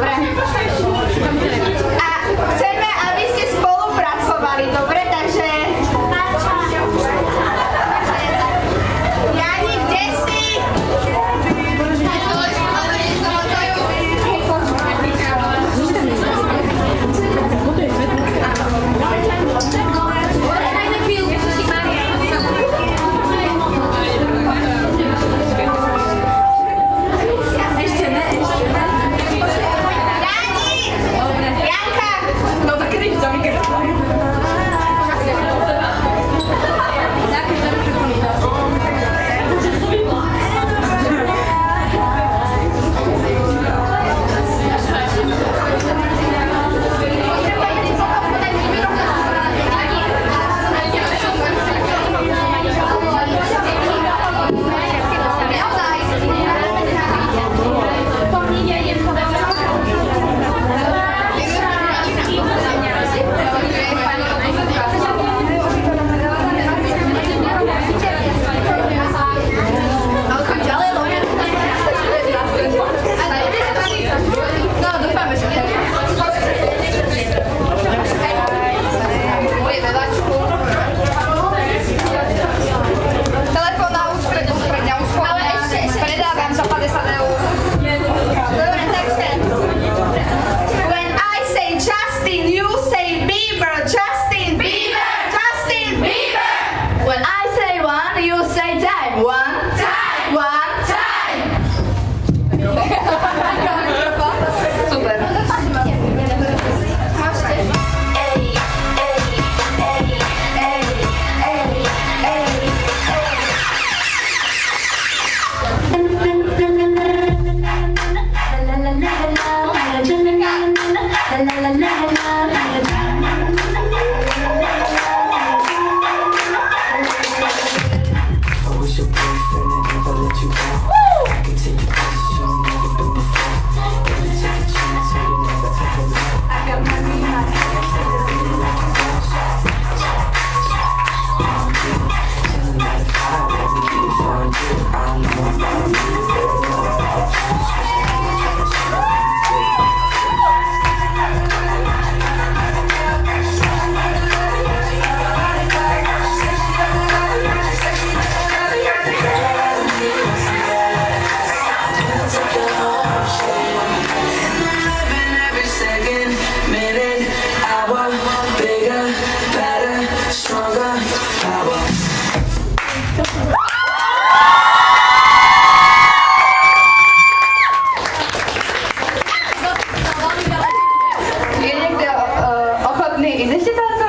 Добре. Wow. た